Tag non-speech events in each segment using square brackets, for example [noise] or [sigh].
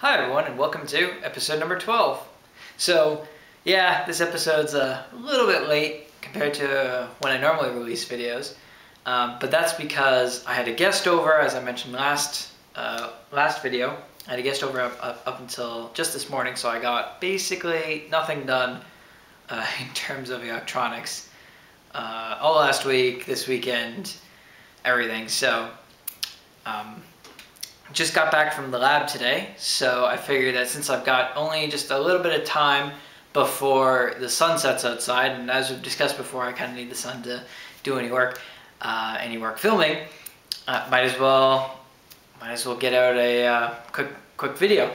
Hi everyone and welcome to episode number 12. So yeah, this episode's a little bit late compared to when I normally release videos, um, but that's because I had a guest over, as I mentioned last uh, last video. I had a guest over up, up, up, until just this morning, so I got basically nothing done uh, [laughs] in terms of electronics uh, all last week, this weekend, everything. So um, just got back from the lab today, so I figured that since I've got only just a little bit of time before the sun sets outside, and as we've discussed before, I kind of need the sun to do any work, uh, any work filming. Uh, might as well, might as well get out a uh, quick, quick video.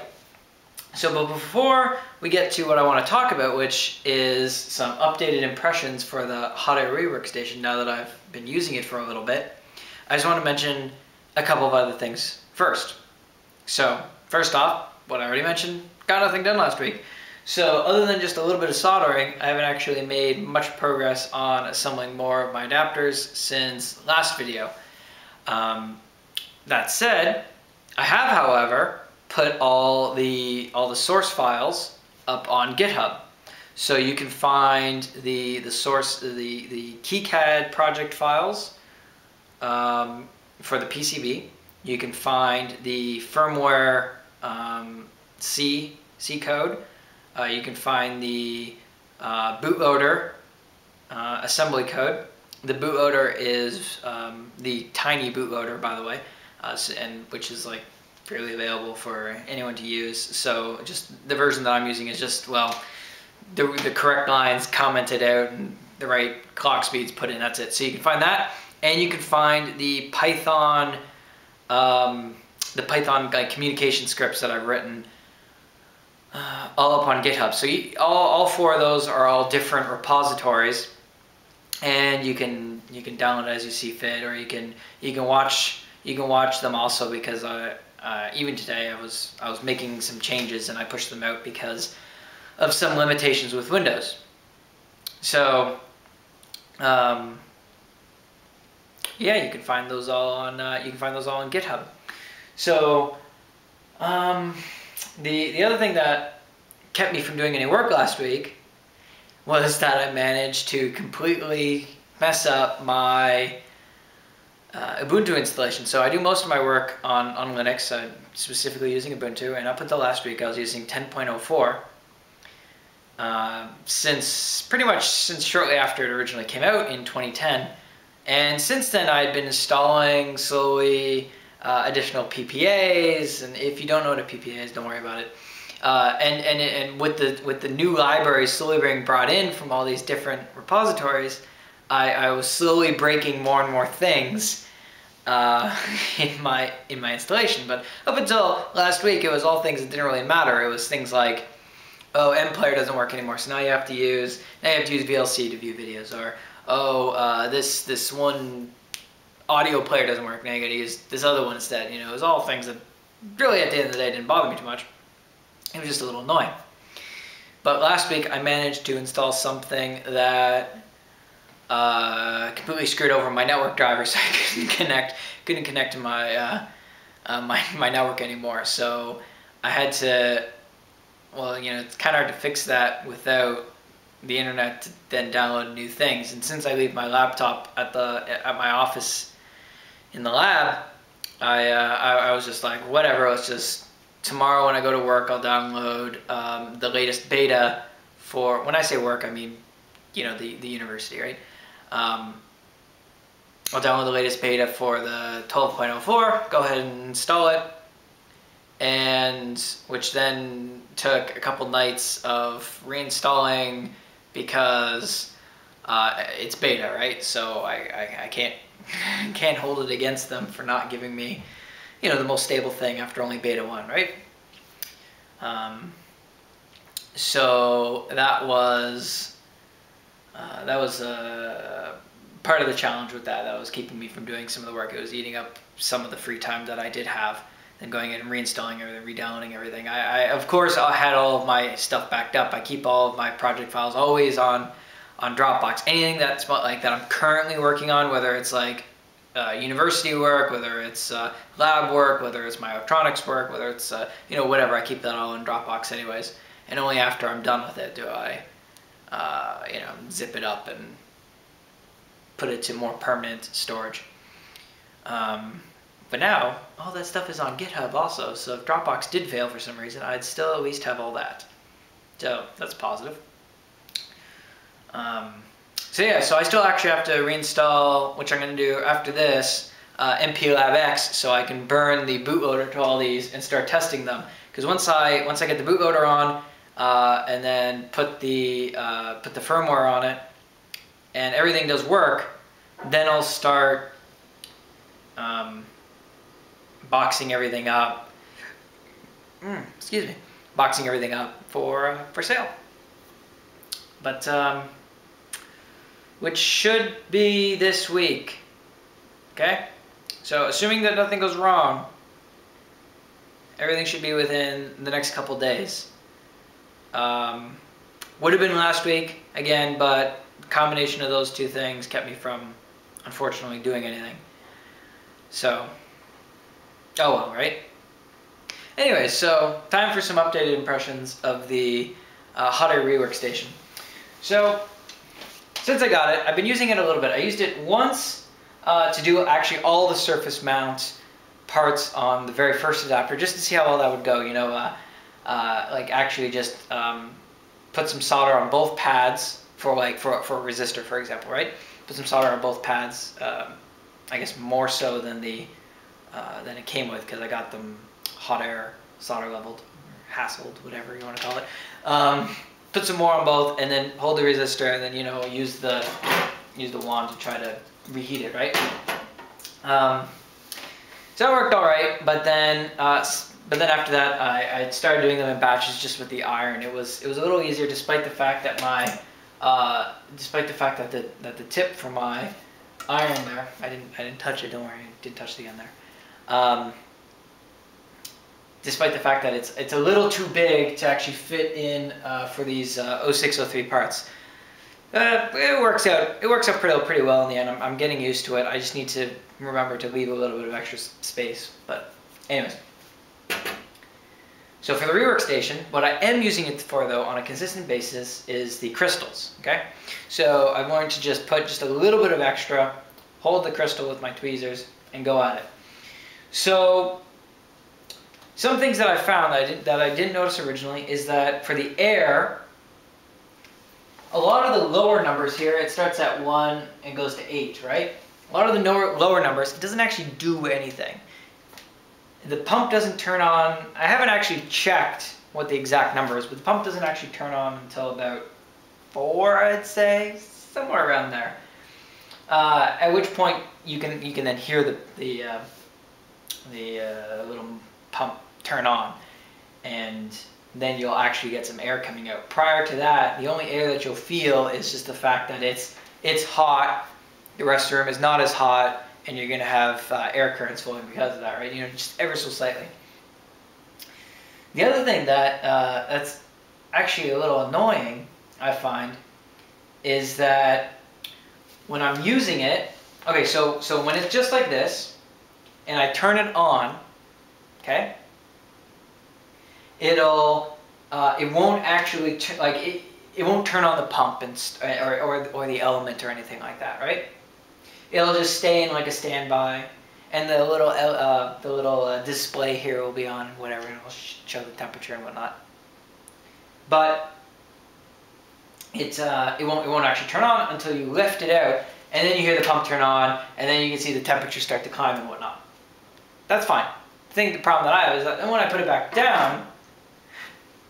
So, but before we get to what I want to talk about, which is some updated impressions for the Hot Air Rework Station, now that I've been using it for a little bit, I just want to mention a couple of other things first. So first off, what I already mentioned, got nothing done last week. So other than just a little bit of soldering, I haven't actually made much progress on assembling more of my adapters since last video. Um, that said, I have, however, put all the all the source files up on GitHub. So you can find the the source the the KiCad project files um, for the PCB you can find the firmware um, C, C code. Uh, you can find the uh, bootloader uh, assembly code. The bootloader is um, the tiny bootloader, by the way, uh, and which is like fairly available for anyone to use. So just the version that I'm using is just, well, the, the correct lines commented out and the right clock speeds put in, that's it. So you can find that, and you can find the Python um, the Python like communication scripts that I've written uh, all up on GitHub. So you, all, all four of those are all different repositories, and you can you can download as you see fit, or you can you can watch you can watch them also because I uh, even today I was I was making some changes and I pushed them out because of some limitations with Windows. So um, yeah, you can find those all on uh, you can find those all on GitHub. So um, the the other thing that kept me from doing any work last week was that I managed to completely mess up my uh, Ubuntu installation. So I do most of my work on, on Linux, uh, specifically using Ubuntu, and up until last week I was using 10.04. Uh, since pretty much since shortly after it originally came out in 2010, and since then, I've been installing slowly uh, additional PPAs. And if you don't know what a PPA is, don't worry about it. Uh, and and and with the with the new libraries slowly being brought in from all these different repositories, I, I was slowly breaking more and more things uh, [laughs] in my in my installation. But up until last week, it was all things that didn't really matter. It was things like, oh, MPlayer doesn't work anymore, so now you have to use now you have to use VLC to view videos, or oh, uh, this this one audio player doesn't work, now you gotta use this other one instead. You know, it was all things that really at the end of the day didn't bother me too much. It was just a little annoying. But last week I managed to install something that uh, completely screwed over my network driver, [laughs] so I couldn't connect couldn't connect to my uh, uh, my my network anymore. So I had to, well, you know, it's kind of hard to fix that without the internet to then download new things. And since I leave my laptop at the at my office in the lab, I uh, I, I, was just like, whatever. Let's just tomorrow when I go to work, I'll download um, the latest beta for. When I say work, I mean, you know, the the university, right? Um, I'll download the latest beta for the 12.04. Go ahead and install it. And which then took a couple nights of reinstalling because uh, it's beta, right? So I, I, I can't [laughs] can't hold it against them for not giving me, you know, the most stable thing after only beta one, right? Um, so that was uh, that was uh, part of the challenge with that. That was keeping me from doing some of the work. It was eating up some of the free time that I did have and going in and reinstalling everything, re-downloading everything. I, I, of course I had all of my stuff backed up. I keep all of my project files always on on Dropbox. Anything that's like that I'm currently working on, whether it's like uh, university work, whether it's uh, lab work, whether it's my electronics work, whether it's uh, you know whatever. I keep that all in Dropbox anyways, and only after I'm done with it do I uh, you know zip it up and put it to more permanent storage. Um, but now all that stuff is on GitHub also, so if Dropbox did fail for some reason, I'd still at least have all that. So that's positive. Um, so yeah, so I still actually have to reinstall, which I'm going to do after this, uh, MPLAB X, so I can burn the bootloader to all these and start testing them. Because once I once I get the bootloader on, uh, and then put the uh, put the firmware on it, and everything does work, then I'll start um, boxing everything up. Mm, excuse me, boxing everything up for uh, for sale. But um, which should be this week. Okay? So assuming that nothing goes wrong, everything should be within the next couple days. Um, would have been last week, again, but combination of those two things kept me from, unfortunately, doing anything. So, oh well, right? Anyway, so time for some updated impressions of the uh, Hot Air Rework Station. So, since I got it, I've been using it a little bit. I used it once uh, to do actually all the surface mount parts on the very first adapter, just to see how well that would go. You know, uh, uh, like actually just um, put some solder on both pads for like for for a resistor, for example, right? Put some solder on both pads. Um, I guess more so than the uh, than it came with because I got them hot air solder leveled, hassled, whatever you want to call it. Um, put some more on both, and then hold the resistor, and then you know use the use the wand to try to reheat it, right? Um, so that worked all right, but then uh, but then after that, I, I started doing them in batches just with the iron. It was it was a little easier, despite the fact that my uh, despite the fact that the that the tip for my iron there, I didn't I didn't touch it. Don't worry, I didn't touch the end there. Um, despite the fact that it's it's a little too big to actually fit in uh, for these uh, 0603 parts. Uh, it works out. It works out pretty pretty well in the end. I'm, I'm getting used to it. I just need to remember to leave a little bit of extra space. But anyways. So for the rework station, what I am using it for though on a consistent basis is the crystals, okay? So I'm going to just put just a little bit of extra, hold the crystal with my tweezers, and go at it. So some things that I found that I, did, that I didn't notice originally is that for the air, a lot of the lower numbers here, it starts at 1 and goes to 8, right? A lot of the lower, lower numbers, it doesn't actually do anything. The pump doesn't turn on, I haven't actually checked what the exact number is, but the pump doesn't actually turn on until about 4, I'd say, somewhere around there. Uh, at which point you can you can then hear the the uh, the uh, little pump turn on, and then you'll actually get some air coming out. Prior to that, the only air that you'll feel is just the fact that it's it's hot. The rest of the room is not as hot, and you're going to have uh, air currents flowing because of that, right? You know, just ever so slightly. The other thing that uh, that's actually a little annoying, I find, is that when I'm using it, okay, so so when it's just like this, and I turn it on, okay, it'll uh, it won't actually like it, it won't turn on the pump and or, or or the element or anything like that, right? It'll just stay in like a standby, and the little uh, the little uh, display here will be on whatever, and it'll show the temperature and whatnot. But it uh, it won't it won't actually turn on until you lift it out, and then you hear the pump turn on, and then you can see the temperature start to climb and whatnot. That's fine. I think the problem that I have is that when I put it back down,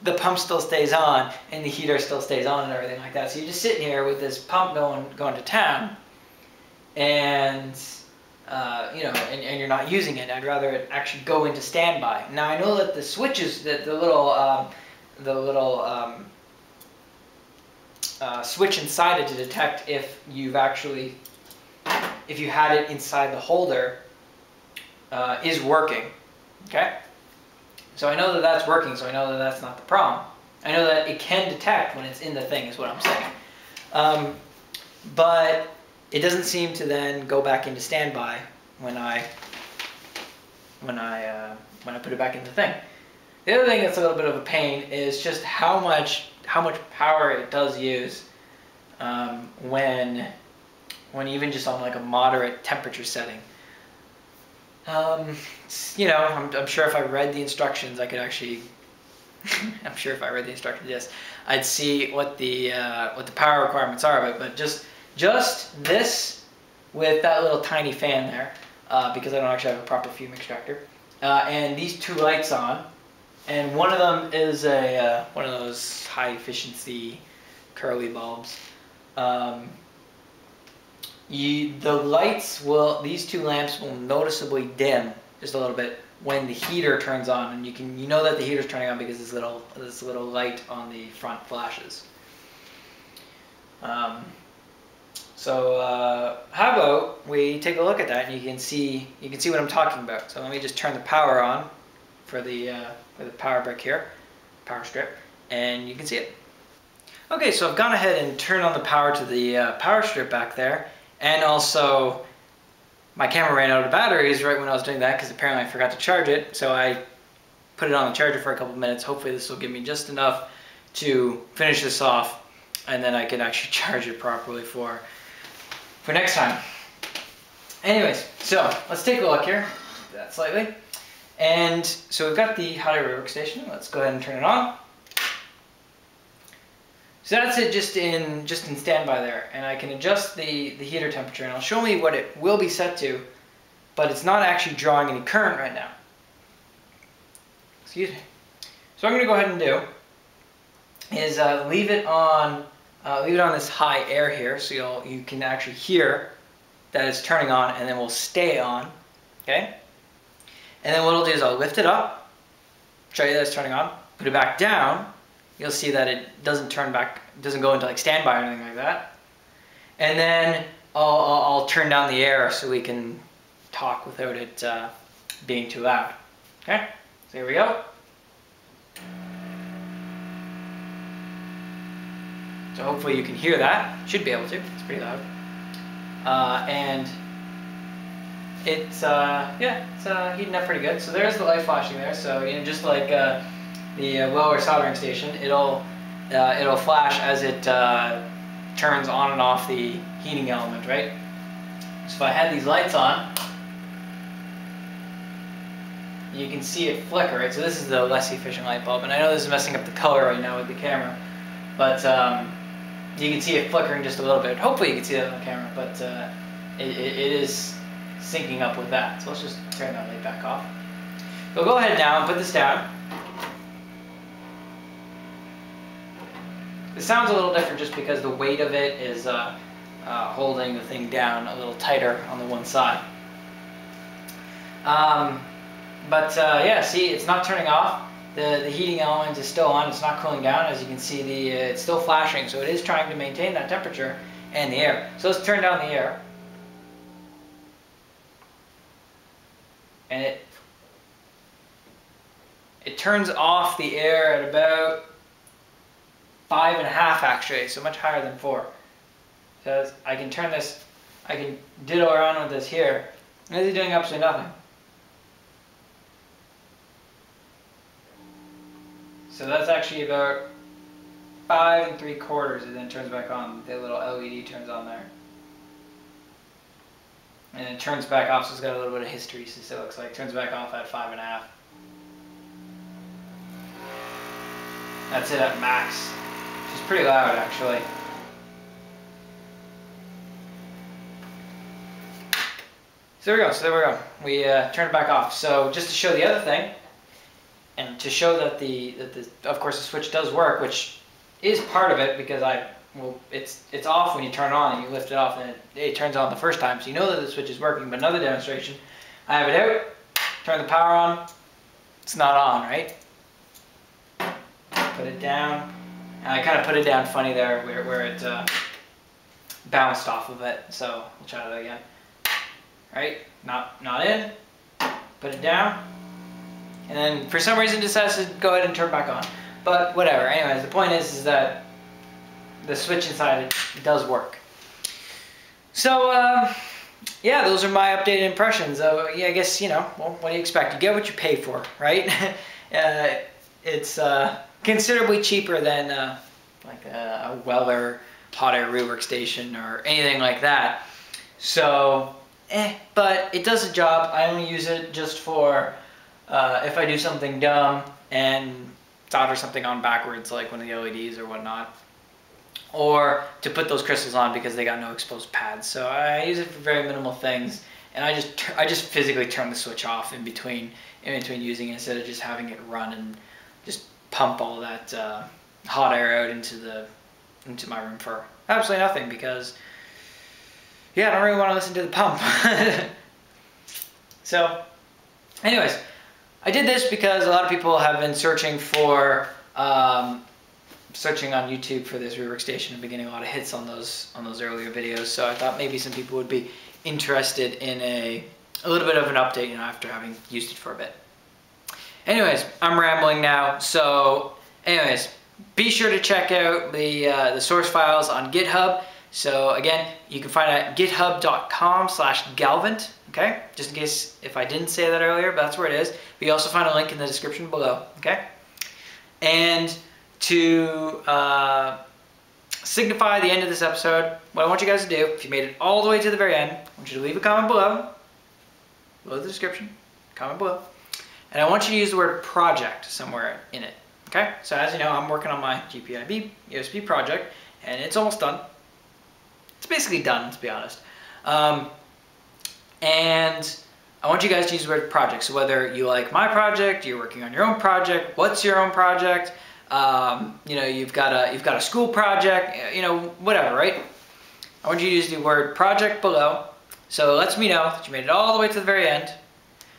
the pump still stays on and the heater still stays on and everything like that. So you're just sitting here with this pump going going to town, and uh, you know, and, and, you're not using it. I'd rather it actually go into standby. Now I know that the switches, that the little um, the little um, uh, switch inside it to detect if you've actually if you had it inside the holder uh, is working. Okay. So I know that that's working, so I know that that's not the problem. I know that it can detect when it's in the thing, is what I'm saying. Um, but it doesn't seem to then go back into standby when I when I uh, when I put it back in the thing. The other thing that's a little bit of a pain is just how much how much power it does use um, when when even just on like a moderate temperature setting. Um, you know, I'm, I'm sure if I read the instructions, I could actually. [laughs] I'm sure if I read the instructions, yes, I'd see what the uh, what the power requirements are of it. But just just this with that little tiny fan there, uh, because I don't actually have a proper fume extractor, uh, and these two lights on, and one of them is a uh, one of those high efficiency curly bulbs. Um, you, the lights will, these two lamps will noticeably dim just a little bit when the heater turns on, and you can you know that the heater's turning on because this little this little light on the front flashes. Um, so uh, how about we take a look at that, and you can see you can see what I'm talking about. So let me just turn the power on for the uh, for the power brick here, power strip, and you can see it. Okay, so I've gone ahead and turned on the power to the uh, power strip back there, and also my camera ran out of batteries right when I was doing that because apparently I forgot to charge it. So I put it on the charger for a couple minutes. Hopefully this will give me just enough to finish this off and then I can actually [laughs] charge it properly for, for next time. Anyways, so let's take a look here. That slightly. And so we've got the hot air workstation. Let's go ahead and turn it on. So that's it just in just in standby there. And I can adjust the, the heater temperature and it'll show me what it will be set to, but it's not actually drawing any current right now. Excuse me. So I'm going to go ahead and do is uh, leave it on uh, leave it on this high air here so you'll you can actually hear that it's turning on and then we'll stay on. Okay? And then what I'll do is I'll lift it up, show you that it's turning on, put it back down, you'll see that it doesn't turn back, doesn't go into like standby or anything like that. And then I'll, I'll, I'll turn down the air so we can talk without it uh, being too loud. Okay, so here we go. So hopefully you can hear that. Should be able to. It's pretty loud. Uh, and it's uh, yeah, it's uh, heating up pretty good. So there's the light flashing there. So you know, just like uh, the uh, lower soldering station, it'll uh, it'll flash as it uh, turns on and off the heating element, right? So if I had these lights on, you can see it flicker, right? So this is the less efficient light bulb, and I know this is messing up the color right now with the camera, but um, you can see it flickering just a little bit. Hopefully you can see that on the camera, but uh, it, it, it is syncing up with that. So let's just turn that light back off. So go ahead now and put this down. It sounds a little different just because the weight of it is uh, uh, holding the thing down a little tighter on the one side. Um, but uh, yeah, see, it's not turning off. The, the heating element is still on. It's not cooling down. As you can see, the uh, it's still flashing. So it is trying to maintain that temperature and the air. So let's turn down the air. And it it turns off the air at about five and a half actually, so much higher than four. So I can turn this, I can diddle around with this here, and this is doing absolutely nothing. So that's actually about five and three quarters, and then turns back on. The little LED turns on there. And it turns back off, so it's got a little bit of history, so it looks like. Turns back off at five and a half. That's it at max. It's pretty loud, actually. So there we go, so there we go. We uh, turned it back off. So just to show the other thing, and to show that the, that the, of course the switch does work, which is part of it because I, well, it's, it's off when you turn it on and you lift it off and it, it turns on the first time. So you know that the switch is working, but another demonstration, I have it out, turn the power on, it's not on, right? Put it down, and I kind of put it down funny there where, where it uh, bounced off of it. So we'll try that again. Right, not, not in, put it down, and then for some reason decides to go ahead and turn back on. But whatever, anyways, the point is, is that the switch inside it, does work. So, uh, yeah, those are my updated impressions. Uh, yeah, I guess you know. Well, what do you expect? You get what you pay for, right? [laughs] uh, it's uh, considerably cheaper than uh, like a, a Weller hot air rework station or anything like that. So, eh, but it does a job. I only use it just for uh, if I do something dumb and solder something on backwards, like one of the LEDs or whatnot or to put those crystals on because they got no exposed pads. So I use it for very minimal things, and I just I just physically turn the switch off in between in between using it instead of just having it run and just pump all that uh, hot air out into the into my room for absolutely nothing because yeah I don't really want to listen to the pump. [laughs] so, anyways, I did this because a lot of people have been searching for. Um, searching on YouTube for this rework station and beginning a lot of hits on those on those earlier videos. So I thought maybe some people would be interested in a a little bit of an update, you know, after having used it for a bit. Anyways, I'm rambling now. So, anyways, be sure to check out the uh, the source files on GitHub. So again, you can find it at github.com/galvant. Okay, just in case if I didn't say that earlier, but that's where it is. But you also find a link in the description below. Okay, and to uh, signify the end of this episode, what I want you guys to do, if you made it all the way to the very end, I want you to leave a comment below, below the description, comment below, and I want you to use the word project somewhere in it. Okay, so as you know, I'm working on my GPIB USB project, and it's almost done. It's basically done, to be honest. Um, and I want you guys to use the word project. So whether you like my project, you're working on your own project, what's your own project, um, you know, you've got a you've got a school project, you know, whatever, right? I want you to use the word project below. So it lets me know that you made it all the way to the very end.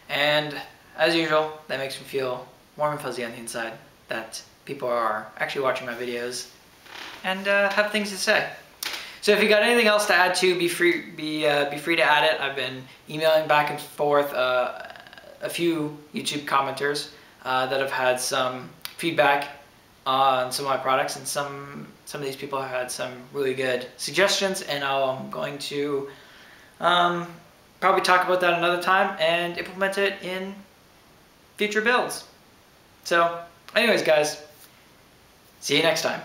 And as usual, that makes me feel warm and fuzzy on the inside that people are actually watching my videos and uh, have things to say. So if you got anything else to add to, be free be uh, be free to add it. I've been emailing back and forth uh, a few YouTube commenters uh, that have had some feedback on some of my products and some some of these people have had some really good suggestions and I'm going to um, probably talk about that another time and implement it in future builds. So anyways guys, see you next time.